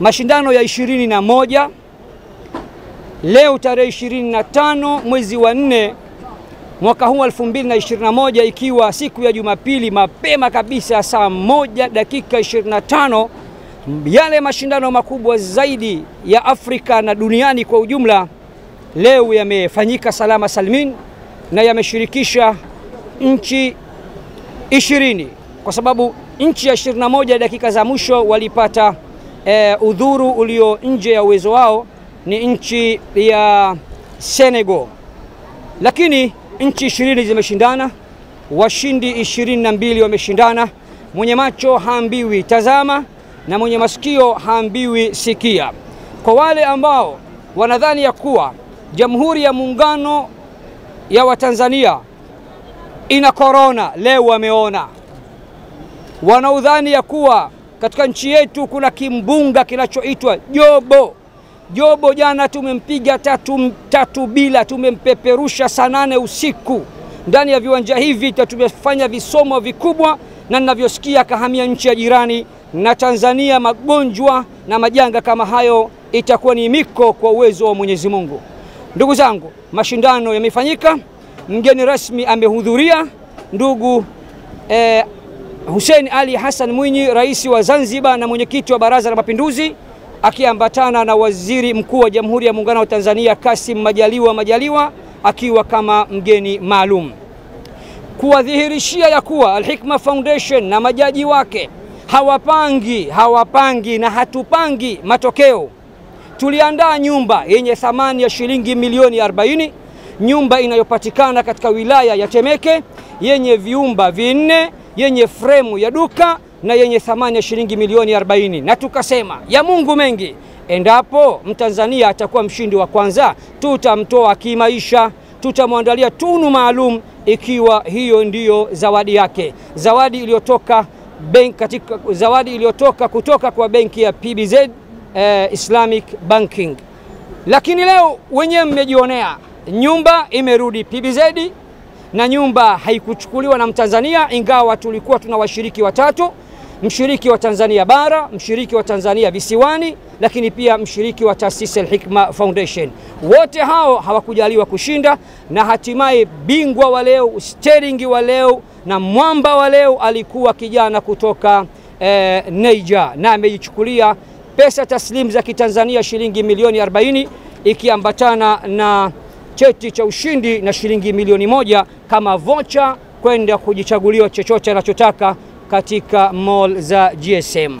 mashindano ya ishirini na moja. Leo tarehe ishirini na tano mwezi wa nne mwaka huu 2021 ikiwa siku ya Jumapili mapema kabisa saa moja dakika 25, yale mashindano makubwa zaidi ya Afrika na duniani kwa ujumla leo yamefanyika salama salmin na yameshirikisha nchi ishirini. Kwa sababu nchi ya 21 dakika za mwisho walipata e, udhuru ulio nje ya uwezo wao, ni nchi ya Senegal, lakini nchi ishirini zimeshindana, washindi ishirini na mbili wameshindana. Mwenye macho haambiwi tazama, na mwenye masikio haambiwi sikia. Kwa wale ambao wanadhani ya kuwa Jamhuri ya Muungano ya Watanzania ina korona, leo wameona. Wanaodhani ya kuwa katika nchi yetu kuna kimbunga kinachoitwa Jobo. Jobo jana tumempiga tatu, tatu bila, tumempeperusha saa nane usiku ndani ya viwanja hivi, tumefanya visomo vikubwa, na ninavyosikia kahamia nchi ya jirani na Tanzania. Magonjwa na majanga kama hayo itakuwa ni miko kwa uwezo wa Mwenyezi Mungu. Ndugu zangu, mashindano yamefanyika, mgeni rasmi amehudhuria ndugu eh, Hussein Ali Hassan Mwinyi, rais wa Zanzibar na mwenyekiti wa Baraza la Mapinduzi, akiambatana na waziri mkuu wa Jamhuri ya Muungano wa Tanzania Kassim Majaliwa Majaliwa akiwa kama mgeni maalum, kuwadhihirishia ya kuwa Al-Hikma Foundation na majaji wake hawapangi hawapangi na hatupangi matokeo. Tuliandaa nyumba yenye thamani ya shilingi milioni 40, nyumba inayopatikana katika wilaya ya Temeke yenye viumba vinne yenye fremu ya duka na yenye thamani ya shilingi milioni 40, na tukasema ya Mungu mengi, endapo Mtanzania atakuwa mshindi wa kwanza, tutamtoa kimaisha, tutamwandalia tunu maalum, ikiwa hiyo ndiyo zawadi yake, zawadi iliyotoka katika zawadi iliyotoka kutoka kwa benki ya PBZ eh, Islamic Banking. Lakini leo wenyewe mmejionea nyumba imerudi PBZ na nyumba haikuchukuliwa na Mtanzania, ingawa tulikuwa tuna washiriki watatu: mshiriki wa Tanzania bara, mshiriki wa Tanzania visiwani, lakini pia mshiriki wa taasisi Al-Hikma Foundation. Wote hao hawakujaliwa kushinda, na hatimaye bingwa wa leo, steringi wa leo na mwamba wa leo alikuwa kijana kutoka eh, Niger, na amejichukulia pesa taslimu za Kitanzania shilingi milioni 40 ikiambatana na cheti cha ushindi na shilingi milioni moja kama vocha kwenda kujichaguliwa chochote anachotaka katika mall za GSM.